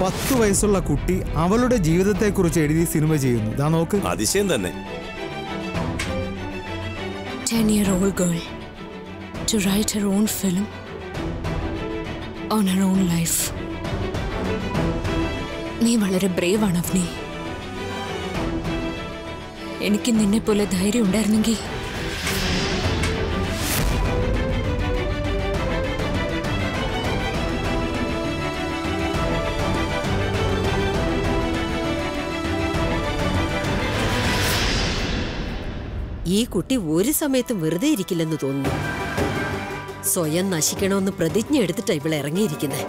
പത്ത് വയസ്സുള്ള കുട്ടി അവളുടെ ജീവിതത്തെക്കുറിച്ച് എഴുതി സിനിമ ചെയ്യുന്നു. ഇതാ നോക്ക്. അതിശയം തന്നെ. 10 year old girl to write her own film on her own life. നീ വളരെ ബ്രേവ് ആണ് അവനി എനിക്ക് നിന്നെ പോലെ ധൈര്യം ഉണ്ടായിരുന്നെങ്കിൽ ഈ കുട്ടി ഒരു സമയത്തും വെറുതെ ഇരിക്കില്ലെന്ന് തോന്നുന്നു. സ്വയം നശിക്കണമെന്ന് പ്രതിജ്ഞ എടുത്തിട്ടാ ഇവിടെ ഇറങ്ങിയിരിക്കുന്നത്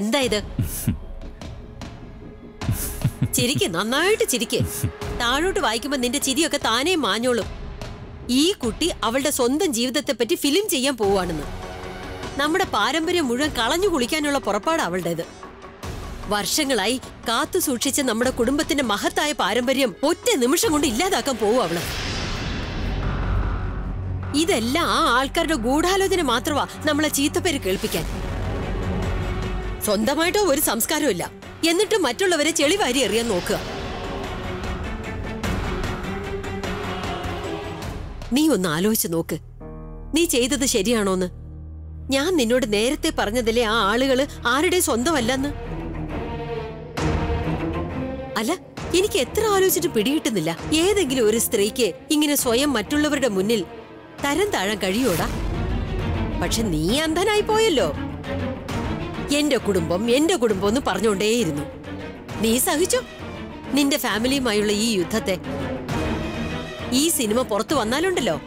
എന്താ ഇത്? ചിരിക്ക് നന്നായിട്ട് ചിരിക്ക്. താഴോട്ട് വായിക്കുമ്പോ നിന്റെ ചിരിയൊക്കെ താനേ മാഞ്ഞോളും. ഈ കുട്ടി അവളുടെ സ്വന്തം ജീവിതത്തെ പറ്റി ഫിലിം ചെയ്യാൻ പോവാണെന്ന് നമ്മുടെ പാരമ്പര്യം മുഴുവൻ കളഞ്ഞു കുളിക്കാനുള്ള പുറപ്പാട് അവളുടേത്. വർഷങ്ങളായി കാത്തു സൂക്ഷിച്ച നമ്മുടെ കുടുംബത്തിന്റെ മഹത്തായ പാരമ്പര്യം ഒറ്റ നിമിഷം കൊണ്ട് ഇല്ലാതാക്കാൻ പോവും അവൾ. ഇതെല്ലാം ആ ആൾക്കാരുടെ ഗൂഢാലോചന മാത്രമാ നമ്മളെ ചീത്തപ്പേര് കേൾപ്പിക്കാൻ. സ്വന്തമായിട്ടോ ഒരു സംസ്കാരവും എന്നിട്ട് മറ്റുള്ളവരെ ചെളിവാരി എറിയാൻ നോക്കുക. നീ ഒന്ന് ആലോചിച്ച് നോക്ക്. നീ ചെയ്തത് ശരിയാണോന്ന്? ഞാൻ നിന്നോട് നേരത്തെ പറഞ്ഞതിലെ ആ ആളുകൾ ആരുടെ സ്വന്തമല്ലെന്ന്? അല്ല എനിക്ക് എത്ര ആലോചിച്ചിട്ട് പിടികിട്ടുന്നില്ല. ഏതെങ്കിലും ഒരു സ്ത്രീക്ക് ഇങ്ങനെ സ്വയം മറ്റുള്ളവരുടെ മുന്നിൽ തരം താഴാൻ കഴിയൂടാ പക്ഷെ നീ അന്ധനായി പോയല്ലോ. എന്റെ കുടുംബം എന്റെ കുടുംബം എന്ന് പറഞ്ഞുകൊണ്ടേയിരുന്നു. നീ സഹിച്ചു? നിന്റെ ഫാമിലിയുമായുള്ള ഈ യുദ്ധത്തെ. ഈ സിനിമ പുറത്തു വന്നാലുണ്ടല്ലോ.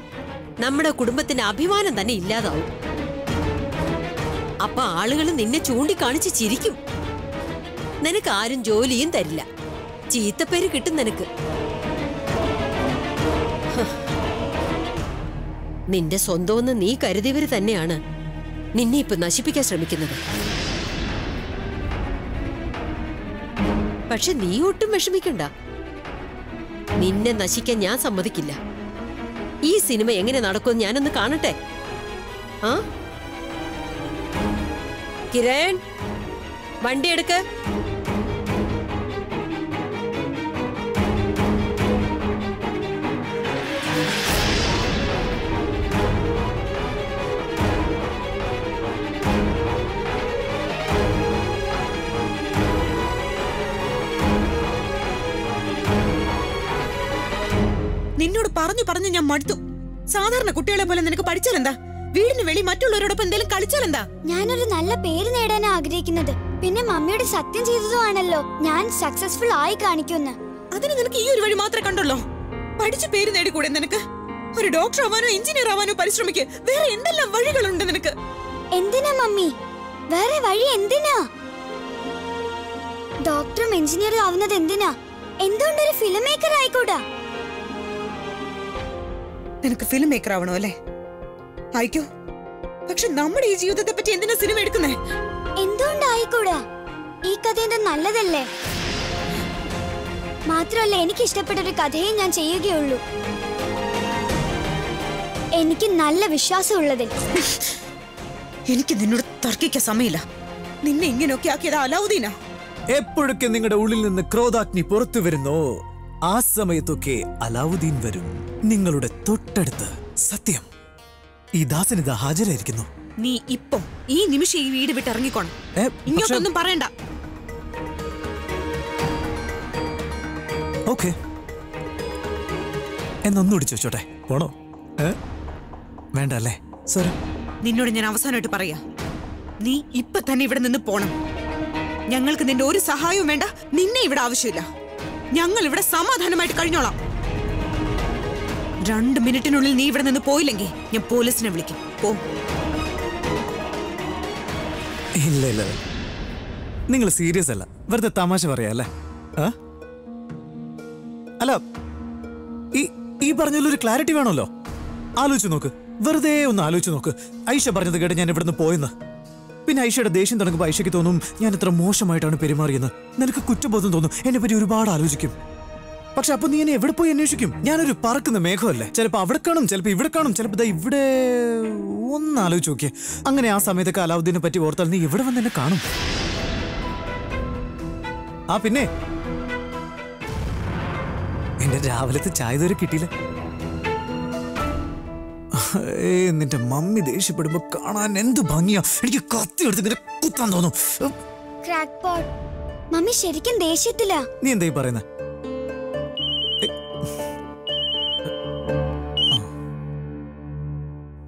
നമ്മുടെ കുടുംബത്തിന്റെ അഭിമാനം തന്നെ ഇല്ലാതാവും. അപ്പൊ ആളുകൾ നിന്നെ ചൂണ്ടിക്കാണിച്ച് ചിരിക്കും. നിനക്ക് ആരും ജോലിയും തരില്ല. ചീത്തപ്പേര് കിട്ടും നിനക്ക്. നിന്റെ സ്വന്തമെന്ന് നീ കരുതിയവര് തന്നെയാണ് നിന്നെ ഇപ്പൊ നശിപ്പിക്കാൻ ശ്രമിക്കുന്നത്. പക്ഷെ നീ ഒട്ടും വിഷമിക്കണ്ട. നിന്നെ നശിക്കാൻ ഞാൻ സമ്മതിക്കില്ല. ഈ സിനിമ എങ്ങനെ നടക്കുമെന്ന് ഞാനൊന്ന് കാണട്ടെ? ആ? കിരൺ വണ്ടി എടുക്ക്. നിന്നോട് പറഞ്ഞു പറഞ്ഞു ഞാൻ മടുത്തു. സാധാരണ കുട്ടികളെ പോലെ നിനക്ക് പഠിച്ചാലെന്താ? വീടിന് വെളി മറ്റുള്ളവരോടൊപ്പം എന്തെങ്കിലും കളിച്ചാലെന്താ? ഞാനൊരു നല്ല പേര് നേടാനാ ആഗ്രഹിക്കുന്നത്. പിന്നെ മമ്മിയുടെ സത്യം ചെയ്തതുമാണല്ലോ. ഞാൻ സക്സസ്ഫുൾ ആയി കാണിക്കുന്നു അതിന് നിനക്ക് ഈ ഒരു വഴി മാത്രമേ കണ്ടുള്ളൂ? പഠിച്ച് പേര് നേടിക്കൂടെ നിനക്ക്? ഒരു ഡോക്ടർ ആവാനോ എഞ്ചിനീയർ ആവാനോ പരിശ്രമിക്ക് വേറെ എന്തെല്ലാം വഴികളുണ്ട് നിനക്ക്? എന്തിനാ മമ്മി? വേറെ വഴി എന്തിനാ? ഡോക്ടറും എഞ്ചിനീയറും ആവുന്നത് എന്തിനാ? എന്തുകൊണ്ടൊരു ഫിലിം മേക്കർ ആയിക്കൂടാ? നിനക്ക് ഫിലിം മേക്കർ ആവണോ അല്ലേ? ആയിക്കോ. പക്ഷെ നമ്മുടെ ഈ ജീവിതത്തെ പറ്റി എന്തിനാ സിനിമ എടുക്കുന്നേ? എന്തുകൊണ്ടായിക്കൂടാ? ഈ കഥ എന്താ നല്ലതല്ലേ? മാത്രമല്ല എനിക്ക് ഇഷ്ടപ്പെട്ട ഒരു കഥയെ ഞാൻ ചെയ്യുകയുള്ളൂ. എനിക്ക് നല്ല വിശ്വാസമുള്ളതിൽ. എനിക്ക് നിന്നോട് തർക്കിക്കാൻ സമയമില്ല. നിന്നെ ഇങ്ങനെയൊക്കെ ആക്കിയത് അലൗദീന എപ്പോഴൊക്കെ നിങ്ങളുടെ ഉള്ളിൽ നിന്ന് ക്രോധാഗ്നി പുറത്തു വരുന്നോ ആ സമയത്തൊക്കെ അലാവുദ്ദീൻ വരും. നിങ്ങളുടെ തൊട്ടടുത്ത്. സത്യം. ഈ ദാസനിത ഹാജരായിരിക്കുന്നു. നീ ഇപ്പം ഈ നിമിഷം ഈ വീട് വിട്ട് ഇറങ്ങിക്കോണം. ഇങ്ങോട്ടൊന്നും പറയണ്ട. ഓക്കെ. എന്നൊന്നുകൂടി ചോദിച്ചോട്ടെ പോണോ? ഏ? വേണ്ട അല്ലേ? സോറി. നിന്നോട് ഞാൻ അവസാനമായിട്ട് പറയാ. നീ ഇപ്പൊ തന്നെ ഇവിടെ നിന്ന് പോണം. ഞങ്ങൾക്ക് നിന്റെ ഒരു സഹായവും വേണ്ട. നിന്നെ ഇവിടെ ആവശ്യമില്ല. ഞങ്ങൾ ഇവിടെ സമാധാനമായിട്ട് കഴിഞ്ഞോളാം. രണ്ട് മിനിറ്റിനുള്ളിൽ നീ ഇവിടെ നിന്ന് പോയില്ലെങ്കിൽ ഞാൻ പോലീസിനെ വിളിക്കും. പോ. ഇല്ല ഇല്ല. നിങ്ങൾ സീരിയസ് അല്ല. വെറുതെ തമാശ പറയാ അല്ലേ? ആ? അല്ല ഈ ഈ പറഞ്ഞതിലൊരു ക്ലാരിറ്റി വേണമല്ലോ? ആലോചിച്ച് നോക്ക്. വെറുതെ ഒന്ന് ആലോചിച്ച് നോക്ക്. ഐഷ പറഞ്ഞത് കേട്ട് ഞാൻ ഇവിടുന്ന് പോയെന്ന്. പിന്നെ ഐഷയുടെ ദേഷ്യം തുടങ്ങുമ്പോൾ ഐഷയ്ക്ക് തോന്നും ഞാൻ ഇത്ര മോശമായിട്ടാണ് പെരുമാറിയെന്ന്. നിനക്ക് കുറ്റബോധം തോന്നും. എന്നെ പറ്റി ഒരുപാട് ആലോചിക്കും. പക്ഷെ അപ്പൊ നീ എന്നെ എവിടെ പോയി അന്വേഷിക്കും? ഞാനൊരു പറക്കുന്ന മേഘമല്ലേ? ചിലപ്പോ അവിടെ കാണും ചിലപ്പോ ഇവിടെ കാണും ചിലപ്പോ ദാ ഇവിടെ ഒന്ന് ആലോചിച്ച് നോക്കിയേ. അങ്ങനെ ആ സമയത്തൊക്കെ അലാവുദ്ദീനെ പറ്റി ഓർത്താൽ നീ ഇവിടെ വന്ന് എന്നെ കാണും? ആ പിന്നെ? എന്റെ രാവിലത്തെ ചായ ഇതുവരെ കിട്ടിയില്ല. നിന്റെ മമ്മി ദേഷ്യപ്പെടുമ്പോ കാണാൻ എന്ത് ഭംഗിയാ. എനിക്ക് കത്തി എടുത്ത് നിന്റെ കുത്താൻ തോന്നും. ക്രാക്ക്പോട്ട് മമ്മി ശരിക്കും ദേഷ്യത്തില്ല നീ എന്തായി പറയുന്നത്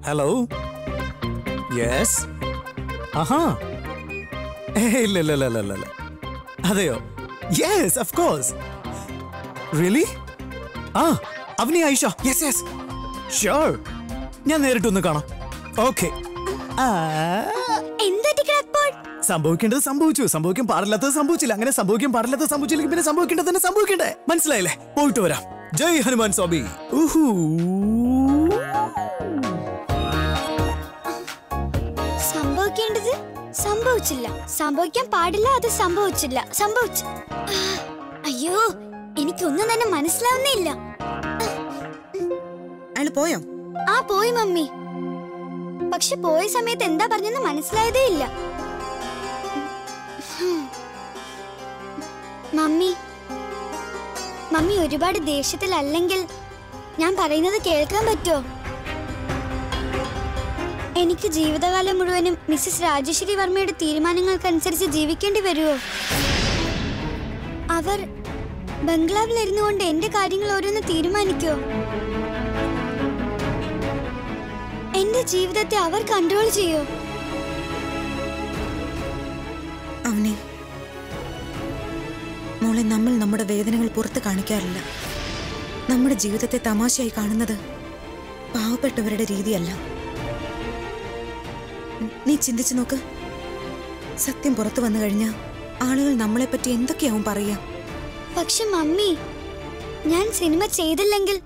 ഹലോ യെസ് ആഹാ ഇല്ലല്ലല്ലല്ല ഇല്ല ഇല്ല ഇല്ല ഇല്ല ഇല്ല, ഇല്ല അതെയോ? യെസ് ഓഫ് കോഴ്സ് റിയലി ആ Avani Ayisha. Yes yes sure ഞാൻ നേരിട്ട് ഒന്ന് കാണാം. ഓക്കെ സംഭവിക്കേണ്ടത് സംഭവിച്ചു. സംഭവിക്കാൻ പാടില്ലാത്തത് സംഭവിച്ചില്ല. അങ്ങനെ സംഭവിക്കാൻ പാടില്ലാത്തത് സംഭവിച്ചില്ലെങ്കിൽ പിന്നെ സംഭവിക്കേണ്ടത് തന്നെ സംഭവിക്കണ്ടേ? മനസ്സിലായില്ലേ? പോയിട്ട് വരാം. ജയ് ഹനുമാൻ സ്വാമി. ഊഹൂ സംഭവിക്കേണ്ടത് സംഭവിച്ചില്ല. സംഭവിക്കാൻ പാടില്ല അത് സംഭവിച്ചില്ല. സംഭവിച്ചു. അയ്യോ എനിക്കൊന്നും തന്നെ മനസ്സിലാവുന്നില്ല. പോയോ? ആ പോയി മമ്മി. പക്ഷെ പോയ സമയത്ത് എന്താ പറഞ്ഞെന്ന് മനസ്സിലായതേ ഇല്ല. മമ്മി മമ്മി ഒരുപാട് ദേഷ്യത്തിലല്ലെങ്കിൽ ഞാൻ പറയുന്നത് കേൾക്കാൻ പറ്റുമോ എനിക്ക് ജീവിതകാലം മുഴുവനും മിസ്സസ് രാജശ്രീ വർമ്മയുടെ തീരുമാനങ്ങൾക്കനുസരിച്ച് ജീവിക്കേണ്ടി വരുമോ അവർ ബംഗ്ലാവിൽ ഇരുന്നു കൊണ്ട് എന്റെ കാര്യങ്ങൾ ഓരോന്ന് തീരുമാനിക്കോ? എന്റെ ജീവിതത്തെ അവർ കൺട്രോൾ ചെയ്യോ? അവനെ. മോളെ നമ്മൾ നമ്മുടെ വേദനകൾ പുറത്ത് കാണിക്കാറില്ല. നമ്മുടെ ജീവിതത്തെ തമാശയായി കാണുന്നത് പാവപ്പെട്ടവരുടെ രീതിയല്ല. നീ ചിന്തിച്ചു നോക്ക്. സത്യം പുറത്തു വന്നു കഴിഞ്ഞാൽ ആളുകൾ നമ്മളെ പറ്റി എന്തൊക്കെയാവും പറയാ പക്ഷെ മമ്മി ഞാൻ സിനിമ ചെയ്തില്ലെങ്കിൽ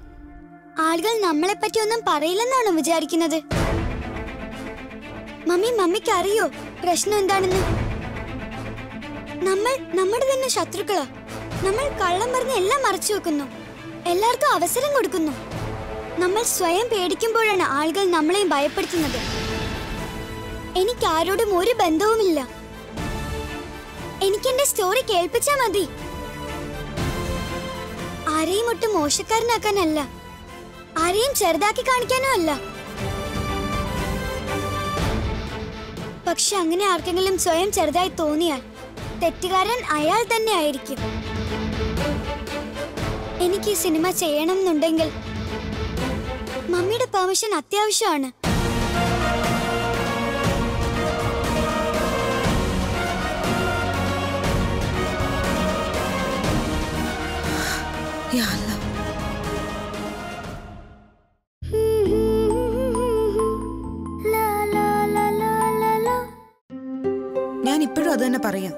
ആളുകൾ നമ്മളെ പറ്റി ഒന്നും പറയില്ലെന്നാണോ വിചാരിക്കുന്നത്? മമ്മി മമ്മിക്ക് അറിയോ പ്രശ്നം എന്താണെന്ന്? നമ്മൾ നമ്മുടെ തന്നെ ശത്രുക്കളാ. നമ്മൾ കള്ളം പറഞ്ഞ് എല്ലാം മറച്ചു വെക്കുന്നു. എല്ലാവർക്കും അവസരം കൊടുക്കുന്നു. നമ്മൾ സ്വയം പേടിക്കുമ്പോഴാണ് ആളുകൾ നമ്മളെയും ഭയപ്പെടുത്തുന്നത്. എനിക്ക് ആരോടും ഒരു ബന്ധവുമില്ല. എനിക്ക് എന്റെ സ്റ്റോറി കേൾപ്പിച്ചാ മതി. ആരെയും ഒട്ടും മോശക്കാരനാക്കാനല്ല. ആരെയും ചെറുതാക്കി കാണിക്കാനോ അല്ല. പക്ഷെ അങ്ങനെ ആർക്കെങ്കിലും സ്വയം ചെറുതായി തോന്നിയാൽ തെറ്റുകാരൻ അയാൾ തന്നെ ആയിരിക്കും. എനിക്ക് ഈ സിനിമ ചെയ്യണം എന്നുണ്ടെങ്കിൽ മമ്മിയുടെ പെർമിഷൻ അത്യാവശ്യമാണ്. ഞാൻ ഇപ്പോഴും അത് തന്നെ പറയാം.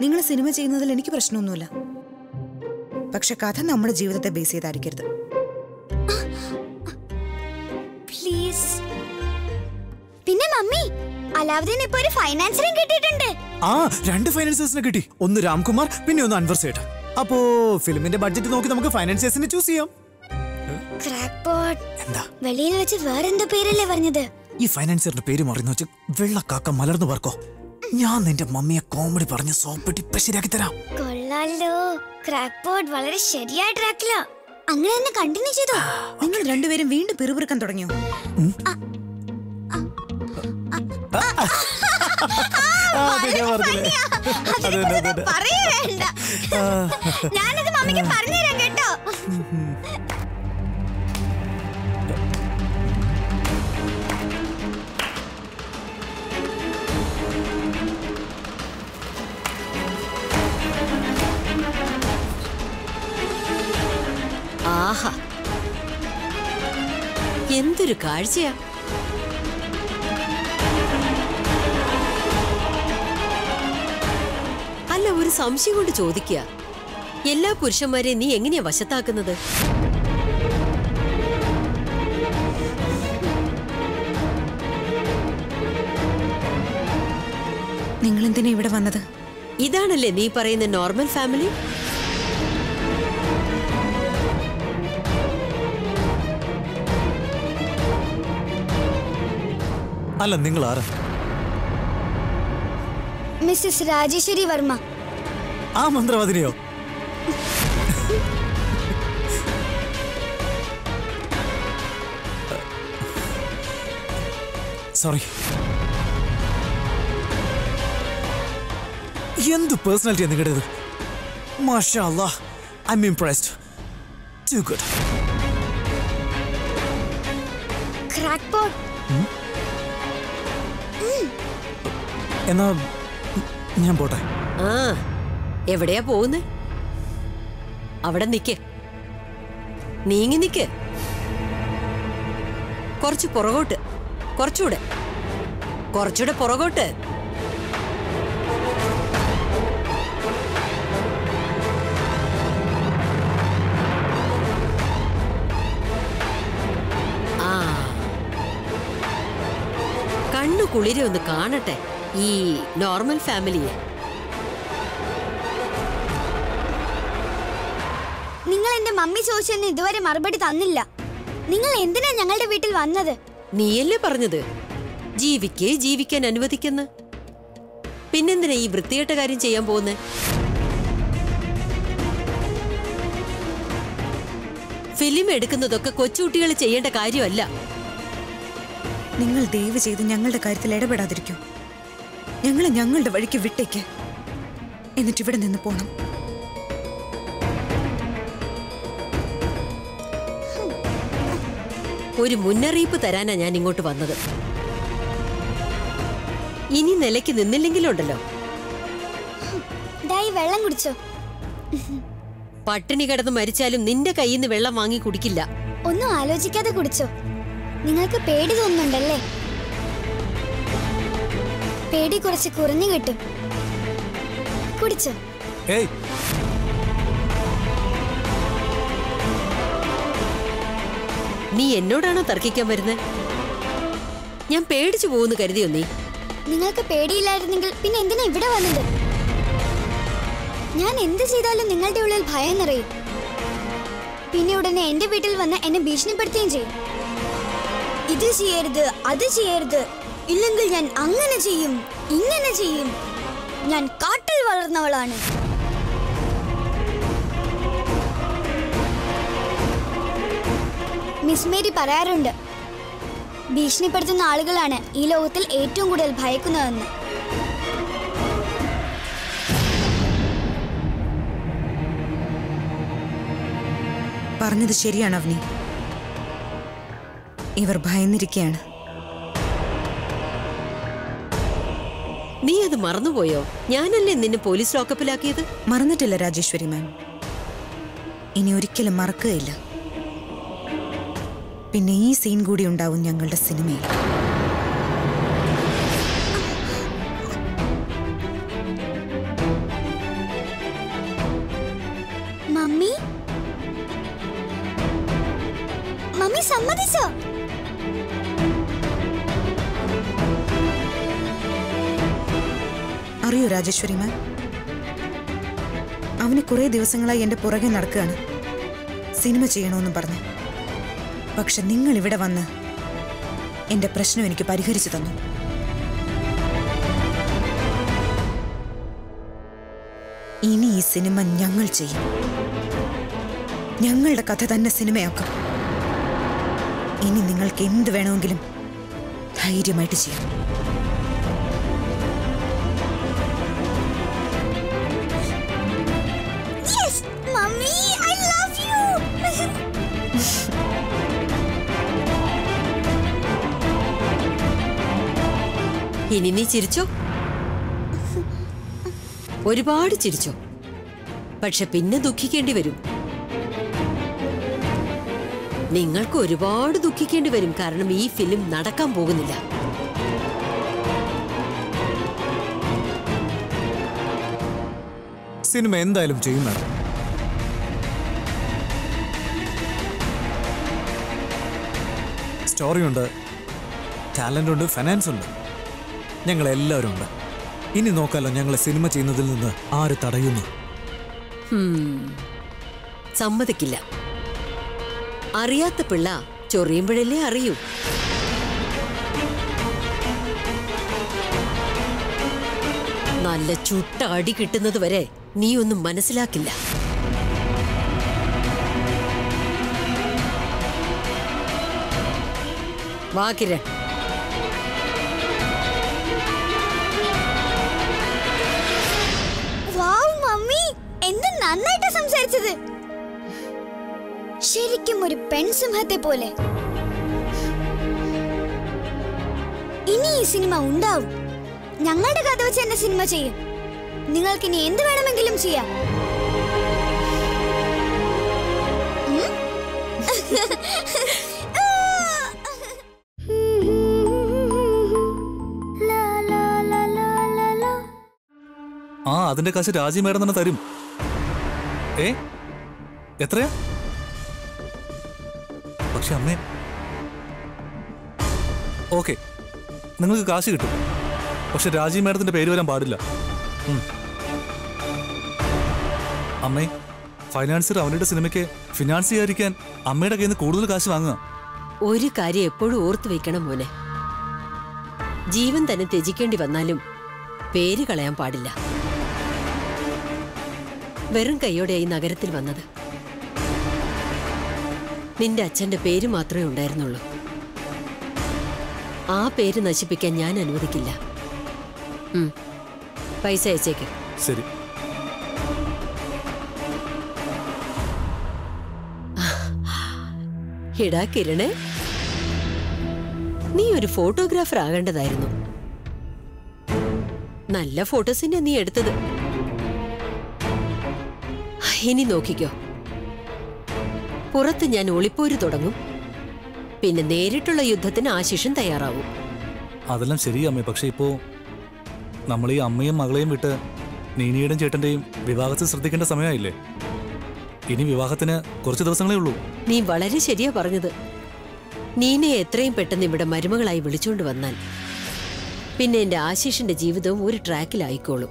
നിങ്ങൾ സിനിമ ചെയ്യുന്നതിൽ എനിക്ക് പ്രശ്നമൊന്നുമില്ല. പക്ഷെ കഥ നമ്മുടെ ജീവിതത്തെ ബേസ് ചെയ്തായിരിക്കരുത്. പ്ലീസ്. പിന്നെ മമ്മി അലാവുദ്ദീൻ ഇപ്പൊ ഒരു ഫൈനാൻസറും കിട്ടിയിട്ടുണ്ട്. ആ രണ്ട് ഫൈനാൻസേഴ്സിനെ കിട്ടി. ഒന്ന് രാംകുമാർ പിന്നെ ഒന്ന് അൻവർ സേട്ട്. അപ്പോ ഫിലിമിന്റെ ബഡ്ജറ്റ് നോക്കി നമുക്ക് ഫൈനാൻസേഴ്സിനെ ചൂസ് ചെയ്യാം. എന്താ? വെളിയിൽ വെച്ച് വേറെന്തോ പേരല്ലേ പറഞ്ഞത്? ഈ ഫൈനാൻസറിന്റെ പേര് മറിയെന്ന് വെച്ച് വെള്ളക്കാക്ക മലർന്നു പറക്കോ ഞാൻ നിന്റെ മമ്മിയെ കോമഡി പറഞ്ഞ് സോപ്പിട്ട് ഇപ്പൊ ശരിയാക്കി തരാം. കൊള്ളാലോ. ക്രാക്ക്പോട്ട് വളരെ ശരിയായ ട്രാക്കിലാ. അങ്ങനെ തന്നെ കണ്ടിന്യൂ ചെയ്തോ. നിങ്ങൾ രണ്ടുപേരും വീണ്ടും പിറുപിറുക്കാൻ തുടങ്ങിയോ? ഞാനത് മമ്മിക്ക് പറഞ്ഞുതരാം കേട്ടോ. ആഹാ. എന്തൊരു കാഴ്ചയാ. അല്ല ഒരു സംശയം കൊണ്ട് ചോദിക്കുക. എല്ലാ പുരുഷന്മാരെ നീ എങ്ങനെയാ വശത്താക്കുന്നത്? നിങ്ങൾ എന്തിനാ ഇവിടെ വന്നത്? ഇതാണല്ലേ നീ പറയുന്ന നോർമൽ ഫാമിലി അല്ല നിങ്ങൾ ആരാ മിസ്സസ് രാജേശ്വരി വർമ്മ. ആ മന്ത്രവാദിനിയോ സോറി എന്ത് പേഴ്സണാലിറ്റിയാണ് നിങ്ങളുടേത് മാഷാ I am impressed too good എന്നാ ഞാൻ പോട്ടെ. ആ. എവിടെയാ പോകുന്നേ? അവിടെ നിക്ക്. നീങ്ങി നിക്ക്. കുറച്ച് പുറകോട്ട്. കുറച്ചുകൂടെ. കുറച്ചുകൂടെ പുറകോട്ട്. കണ്ണു കുളിരെ ഒന്ന് കാണട്ടെ. ഈ നോർമൽ ഫാമിലിയെ. മമ്മി ചോദിച്ചെന്ന് ഇതുവരെ മറുപടി തന്നില്ല. നിങ്ങൾ എന്തിനാ ഞങ്ങളുടെ വീട്ടിൽ വന്നത്? നീയല്ലേ പറഞ്ഞത്? ജീവിക്കേ ജീവിക്കാൻ അനുവദിക്കുന്നു. പിന്നെന്തിനാ ഈ വൃത്തികെട്ട കാര്യം ചെയ്യാൻ പോകുന്നേ? ഫിലിം എടുക്കുന്നതൊക്കെ കൊച്ചുകുട്ടികൾ ചെയ്യേണ്ട കാര്യമല്ല. നിങ്ങൾ ദയവ് ചെയ്ത് ഞങ്ങളുടെ കാര്യത്തിൽ ഇടപെടാതിരിക്കും. ഞങ്ങൾ ഞങ്ങളുടെ വഴിക്ക് വിട്ടേക്ക്. എന്നിട്ട് ഇവിടെ നിന്ന് പോണം. ഒരു മുന്നറിയിപ്പ് തരാനാ ഞാൻ ഇങ്ങോട്ട് വന്നത്. ഇനി നിലയ്ക്ക് നിന്നില്ലെങ്കിലുണ്ടല്ലോ. വെള്ളം കുടിച്ചോ. പട്ടിണി കിടന്ന് മരിച്ചാലും നിന്റെ കയ്യിൽ നിന്ന് വെള്ളം വാങ്ങി കുടിക്കില്ല. ഒന്നും ആലോചിക്കാതെ കുടിച്ചോ. നിങ്ങൾക്ക് പേടി തോന്നുന്നുണ്ടല്ലേ? പേടി കുറച്ച് കുറഞ്ഞു കിട്ടും. കുടിച്ചോ. ഏയ് നീ എന്നോടാണോ തർക്കിക്കാൻ വരുന്നത്? ഞാൻ പേടിച്ചു പോകുന്നു കരുതിയോ നീ നിങ്ങൾക്ക് പേടിയില്ലായിരുന്നെങ്കിൽ പിന്നെ എന്തിനാ ഇവിടെ വന്നത്? ഞാൻ എന്ത് ചെയ്താലും നിങ്ങളുടെ ഉള്ളിൽ ഭയം നിറയും. പിന്നെ ഉടനെ എന്റെ വീട്ടിൽ വന്ന് എന്നെ ഭീഷണിപ്പെടുത്തുകയും ചെയ്യും. ഇത് ചെയ്യരുത് അത് ചെയ്യരുത്. ഇല്ലെങ്കിൽ ഞാൻ അങ്ങനെ ചെയ്യും ഇങ്ങനെ ചെയ്യും. ഞാൻ കാട്ടിൽ വളർന്നവളാണ്. മിസ് മേരി പറയാറുണ്ട്. ഭീഷണിപ്പെടുത്തുന്ന ആളുകളാണ് ഈ ലോകത്തിൽ ഏറ്റവും കൂടുതൽ ഭയക്കുന്നതെന്ന്. പറഞ്ഞത് ശരിയാണ് അവനി. ഇവർ ഭയന്നിരിക്കുകയാണ് നീ അത് മറന്നുപോയോ? ഞാനല്ലേ നിന്നെ പോലീസ് ലോക്കപ്പിലാക്കിയത്? മറന്നിട്ടില്ല രാജേശ്വരി മാം. ഇനി ഒരിക്കലും മറക്കുകയില്ല. പിന്നെ ഈ സീൻ കൂടി ഉണ്ടാവും ഞങ്ങളുടെ സിനിമയിൽ. മമ്മി? മമ്മി സമ്മതിച്ചോ? അറിയോ രാജേശ്വരി മാം? അവന് കുറേ ദിവസങ്ങളായി എന്റെ പുറകെ നടക്കുകയാണ്. സിനിമ ചെയ്യണമെന്നും പറഞ്ഞു. പക്ഷെ നിങ്ങൾ ഇവിടെ വന്ന് എന്റെ പ്രശ്നം എനിക്ക് പരിഹരിച്ചു തന്നു. ഇനി ഈ സിനിമ ഞങ്ങൾ ചെയ്യും. ഞങ്ങളുടെ കഥ തന്നെ സിനിമയാക്കും. ഇനി നിങ്ങൾക്ക് എന്ത് വേണമെങ്കിലും ധൈര്യമായിട്ട് ചെയ്യാം. ഇനി നീ ചിരിച്ചോ? ഒരുപാട് ചിരിച്ചോ? പക്ഷെ പിന്നെ ദുഃഖിക്കേണ്ടി വരും. നിങ്ങൾക്ക് ഒരുപാട് ദുഃഖിക്കേണ്ടി വരും കാരണം ഈ ഫിലിം നടക്കാൻ പോകുന്നില്ല. സിനിമ എന്തായാലും ചെയ്യും സ്റ്റോറിയുണ്ട് ടാലന്റുണ്ട് ഉണ്ട് ഫിനാൻസ് ഉണ്ട്. ഞങ്ങൾ എല്ലാവരും ഉണ്ട്. ഇനി നോക്കാലോ ഞങ്ങളെ സിനിമ ചെയ്യുന്നതിൽ നിന്ന് ആര് തടയുന്നു? സമ്മതിക്കില്ല. അറിയാത്ത പിള്ള ചൊറിയുമ്പോഴല്ലേ അറിയൂ. നല്ല ചുട്ട അടി കിട്ടുന്നത് വരെ നീ ഒന്നും മനസ്സിലാക്കില്ല. വാ സംസാരിച്ചത് ശരിക്കും ഒരു പെൺസിംഹത്തെ പോലെ. ഇനി ഈ സിനിമ ഉണ്ടാവും. ഞങ്ങളുടെ കഥ വെച്ച് എന്റെ സിനിമ ചെയ്യും. നിങ്ങൾക്ക് ഇനി എന്ത് വേണമെങ്കിലും ചെയ്യാം. ആ അതിന്റെ കാശ് രാജി മേഡം തന്നെ തരും. ഏ? എത്രയാ? പക്ഷെ അമ്മേ. ഓക്കെ. നിങ്ങൾക്ക് കാശ് കിട്ടും. പക്ഷെ രാജീവ് മേഡത്തിന്റെ പേര് വരാൻ പാടില്ല. അമ്മേ ഫൈനാൻസർ അവനുടെ സിനിമയ്ക്ക് ഫിനാൻസ് ചെയ്യാതിരിക്കാൻ അമ്മയുടെ കയ്യിൽ നിന്ന് കൂടുതൽ കാശ് വാങ്ങുക. ഒരു കാര്യം എപ്പോഴും ഓർത്തു വെക്കണം മോനെ. ജീവൻ തന്നെ ത്യജിക്കേണ്ടി വന്നാലും പേര് കളയാൻ പാടില്ല. വെറും കൈയോടെ ഈ നഗരത്തിൽ വന്നത്. നിന്റെ അച്ഛന്റെ പേര് മാത്രമേ ഉണ്ടായിരുന്നുള്ളൂ. ആ പേര് നശിപ്പിക്കാൻ ഞാൻ അനുവദിക്കില്ല. പൈസ അയച്ചേക്ക്. ശരി. എടാ കിരണേ. നീ ഒരു ഫോട്ടോഗ്രാഫർ ആകേണ്ടതായിരുന്നു നല്ല ഫോട്ടോസിന്റെ നീ എടുത്തത്. ഇനി നോക്കിക്കോ. പുറത്ത് ഞാൻ ഒളിപ്പോര് തുടങ്ങും. പിന്നെ നേരിട്ടുള്ള യുദ്ധത്തിന് ആശിഷും തയ്യാറാവും. അതെല്ലാം ശരി അമ്മേ. പക്ഷെ ഇപ്പോ നമ്മൾ ഈ അമ്മയും മകളെയും വിട്ട് നീനിയുടെയും ചേട്ടന്റെയും വിവാഹത്തിൽ ശ്രദ്ധിക്കേണ്ട സമയമായില്ലേ? ഇനി വിവാഹത്തിന് കുറച്ച് ദിവസങ്ങളേ ഉള്ളൂ. നീ വളരെ ശരിയാ പറഞ്ഞത്. നീനെ എത്രയും പെട്ടെന്ന് ഇവിടെ മരുമകളായി വിളിച്ചുകൊണ്ട് വന്നാൽ പിന്നെ എന്റെ ആശിഷിന്റെ ജീവിതവും ഒരു ട്രാക്കിലായിക്കോളും.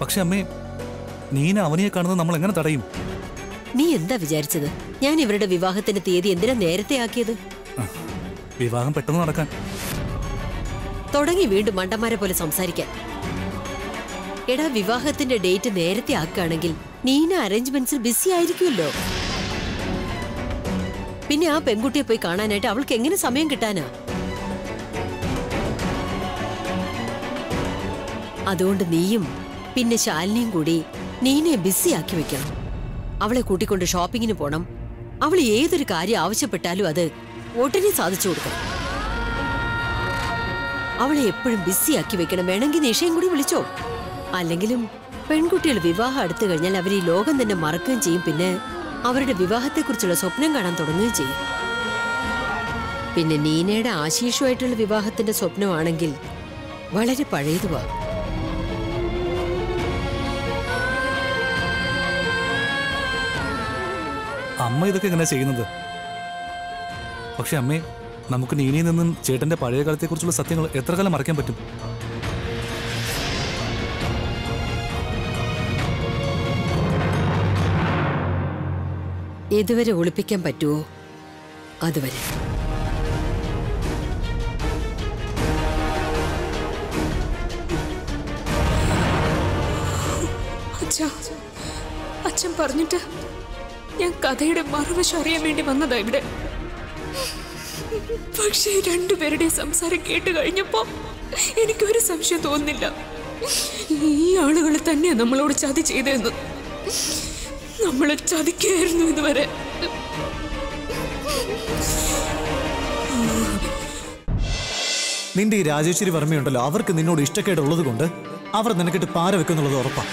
പക്ഷെ അമ്മേ നീന അവനിയെ കാണുന്നത് നമ്മൾ എങ്ങനെ തടയും? നീ എന്താ വിചാരിച്ചത്? ഞാൻ ഇവരുടെ വിവാഹത്തിന്റെ തീയതി എന്തിനാ നേരത്തെ ആക്കിയത്? വിവാഹം പെട്ടെന്ന് നടക്കാൻ. തുടങ്ങി വീണ്ടും മണ്ടന്മാരെ പോലെ സംസാരിക്കാൻ. എടാ വിവാഹത്തിന്റെ ഡേറ്റ് നേരത്തെ ആക്കുകയാണെങ്കിൽ നീന അറേഞ്ച്മെന്റ്സിൽ ബിസി ആയിരിക്കുമല്ലോ. പിന്നെ ആ പെൺകുട്ടിയെ പോയി കാണാനായിട്ട് അവൾക്ക് എങ്ങനെ സമയം കിട്ടാനാ? അതുകൊണ്ട് നീയും പിന്നെ ശാലിനിയും കൂടി നീനെ ബിസി ആക്കി വെക്കണം. അവളെ കൂട്ടിക്കൊണ്ട് ഷോപ്പിങ്ങിന് പോണം. അവൾ ഏതൊരു കാര്യം ആവശ്യപ്പെട്ടാലും അത് ഒട്ടിനെ സാധിച്ചു കൊടുക്കണം. അവളെ എപ്പോഴും ബിസി ആക്കി വെക്കണം. വേണമെങ്കിൽ നിഷയും കൂടി വിളിച്ചോ. അല്ലെങ്കിലും പെൺകുട്ടികൾ വിവാഹം അടുത്തു കഴിഞ്ഞാൽ അവർ ഈ ലോകം തന്നെ മറക്കുകയും ചെയ്യും. പിന്നെ അവരുടെ വിവാഹത്തെക്കുറിച്ചുള്ള സ്വപ്നം കാണാൻ തുടങ്ങുകയും ചെയ്യും. പിന്നെ നീനയുടെ ആശീഷുമായിട്ടുള്ള വിവാഹത്തിന്റെ സ്വപ്നമാണെങ്കിൽ വളരെ പഴയതുവാ അമ്മ ഇതൊക്കെ എങ്ങനെ ചെയ്യുന്നത്. പക്ഷെ അമ്മേ നമുക്ക് നീനിയിൽ നിന്നും ചേട്ടന്റെ പഴയ കാലത്തെക്കുറിച്ചുള്ള സത്യങ്ങൾ എത്ര കാലം മറയ്ക്കാൻ പറ്റും? ഇതുവരെ ഒളിപ്പിക്കാൻ പറ്റുമോ അതുവരെ. അച്ഛാ അച്ഛൻ പറഞ്ഞിട്ട് ഞാൻ കഥയുടെ മറുവശം അറിയാൻ വേണ്ടി വന്നതാ ഇവിടെ. പക്ഷേ രണ്ടുപേരുടെ സംസാരം കേട്ട് കഴിഞ്ഞപ്പോ എനിക്കൊരു സംശയം തോന്നുന്നില്ല. ഈ ആളുകൾ തന്നെയാ നമ്മളോട് ചതി ചെയ്തതെന്ന്. നമ്മളെ ചതിക്കായിരുന്നു ഇതുവരെ. നിന്റെ ഈ രാജേശ്വരി വർമ്മയുണ്ടല്ലോ അവർക്ക് നിന്നോട് ഇഷ്ടക്കേടുള്ളത് കൊണ്ട് അവർ നിനക്കിട്ട് പാര വെക്കുന്നുള്ളത് ഉറപ്പാ.